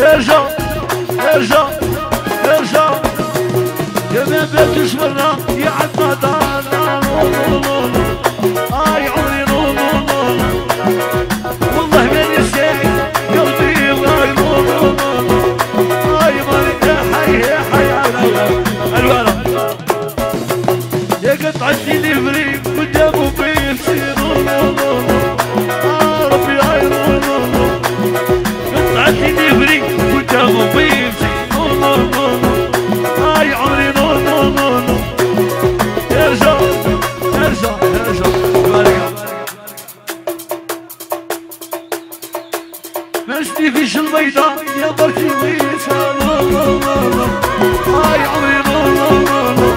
ارجع ارجع ارجع يا من بدك شمرنا يا عد ما دارنا اي عمري نون والله من يسيح قلبي الله ينون اي مريت حي حي على الورق يا قطعة لي بريم قدام وبين سير جابوا بيمشي هاي عمري نو نو نو نو ارجع ارجع ارجع برجع مشتي فيش البيضة يا برتي ميسا هاي عمري نو نو نو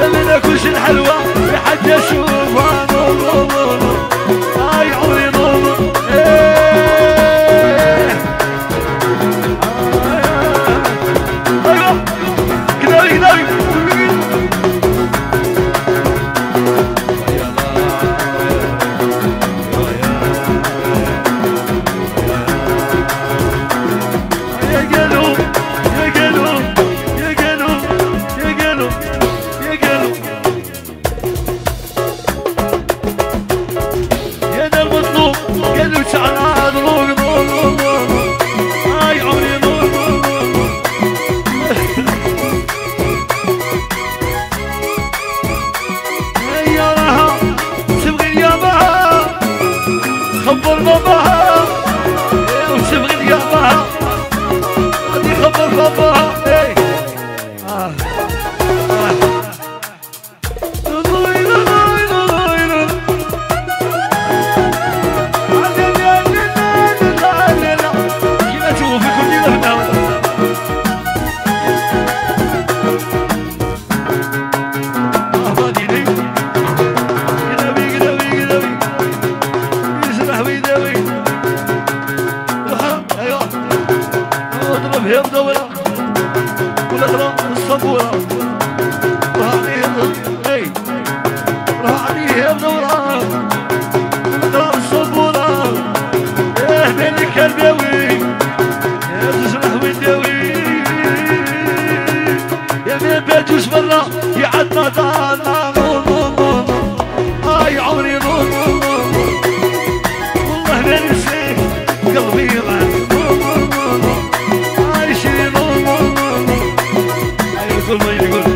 يا من اكلش الحلوة بحد يشوف مهيب دولة ونغلق الصبورة. 这么一个人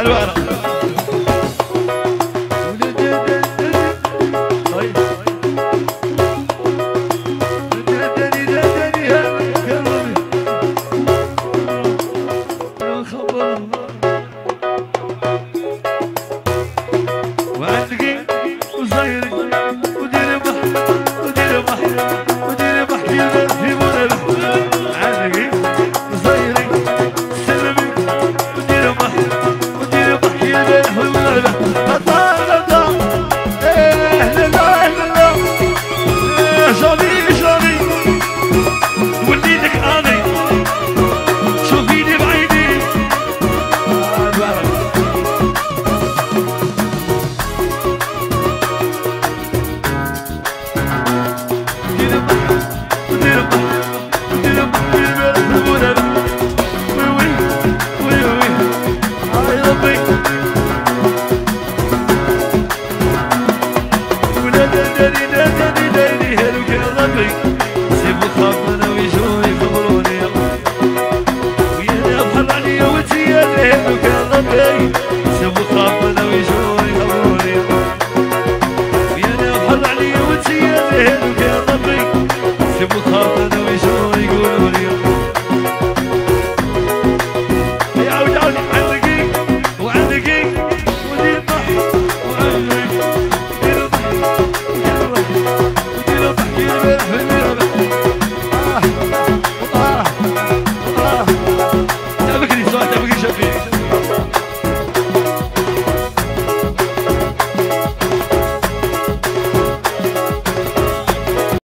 الورق boy. yeah.